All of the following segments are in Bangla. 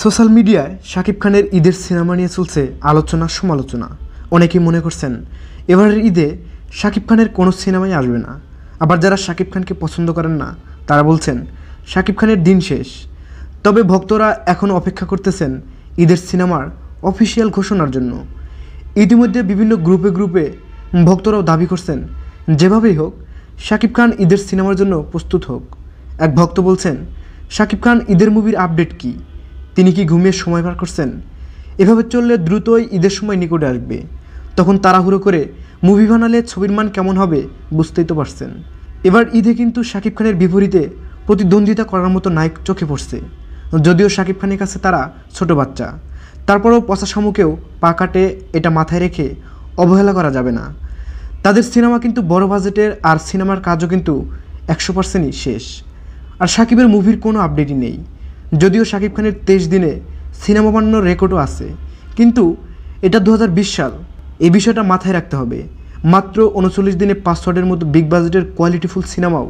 সোশ্যাল মিডিয়ায় শাকিব খানের ঈদের সিনেমা নিয়ে চলছে আলোচনা সমালোচনা। অনেকেই মনে করছেন, এবারের ঈদে শাকিব খানের কোনো সিনেমাই আসবে না। আবার যারা শাকিব খানকে পছন্দ করেন না, তারা বলছেন, শাকিব খানের দিন শেষ। তবে ভক্তরা এখন অপেক্ষা করতেছেন ঈদের সিনেমার অফিসিয়াল ঘোষণার জন্য। ইতিমধ্যে বিভিন্ন গ্রুপে গ্রুপে ভক্তরাও দাবি করছেন যেভাবেই হোক, শাকিব খান ঈদের সিনেমার জন্য প্রস্তুত হোক। এক ভক্ত বলছেন, শাকিব খান ঈদের মুভির আপডেট কী? তিনি কি ঘুমিয়ে সময় পার করছেন? এভাবে চললে দ্রুতই ঈদের সময় নিকটে আসবে। তখন তাড়াহুড়ো করে মুভি বানালে ছবির মান কেমন হবে বুঝতেই তো পারছেন। এবার ঈদে কিন্তু শাকিব খানের বিপরীতে প্রতিদ্বন্দ্বিতা করার মতো নায়ক চোখে পড়ছে। যদিও শাকিব খানের কাছে তারা ছোট বাচ্চা, তারপরেও পচা শামুকেও পা কাটে এটা মাথায় রেখে অবহেলা করা যাবে না। তাদের সিনেমা কিন্তু বড় বাজেটের আর সিনেমার কাজও কিন্তু একশো পার্সেন্টই শেষ। আর সাকিবের মুভির কোনো আপডেটই নেই। যদিও শাকিব খানের তেইশ দিনে সিনেমা বানানোর রেকর্ডও আছে। কিন্তু এটা দু হাজার বিশ সাল। এই বিষয়টা মাথায় রাখতে হবে। মাত্র উনচল্লিশ দিনে পাসওয়ার্ডের মতো বিগ বাজেটের কোয়ালিটিফুল সিনেমাও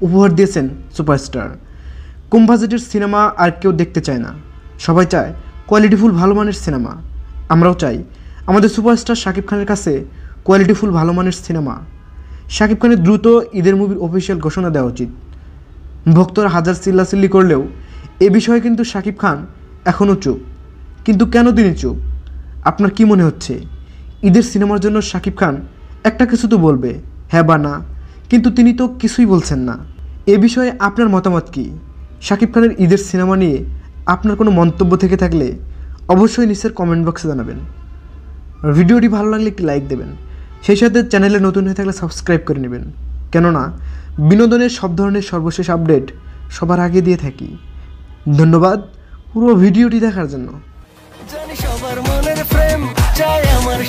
উপহার দিয়েছেন সুপারস্টার। কম বাজেটের সিনেমা আর কেউ দেখতে চায় না। সবাই চায় কোয়ালিটিফুল ভালো মানের সিনেমা। আমরাও চাই। আমাদের সুপারস্টার শাকিব খানের কাছে কোয়ালিটিফুল ভালো মানের সিনেমা। শাকিব খানের দ্রুত ঈদের মুভির অফিসিয়াল ঘোষণা দেওয়া উচিত। ভক্তরা হাজার চিল্লাচিল্লি করলেও এ বিষয়ে কিন্তু শাকিব খান এখনও চুপ। কিন্তু কেন তিনি চুপ? আপনার কি মনে হচ্ছে? ঈদের সিনেমার জন্য শাকিব খান একটা কিছু তো বলবে হ্যাঁ বা না। কিন্তু তিনি তো কিছুই বলছেন না। এ বিষয়ে আপনার মতামত কি? শাকিব খানের ঈদের সিনেমা নিয়ে আপনার কোনো মন্তব্য থেকে থাকলে অবশ্যই নিচের কমেন্ট বক্সে জানাবেন। ভিডিওটি ভালো লাগলে একটি লাইক দেবেন। সেই সাথে চ্যানেলে নতুন হয়ে থাকলে সাবস্ক্রাইব করে নেবেন। কেননা, বিনোদনের সব ধরনের সর্বশেষ আপডেট সবার আগে দিয়ে থাকি। ধন্যবাদ পুরো ভিডিওটি দেখার জন্য। জানি সবার মনের প্রেম, চাই আমার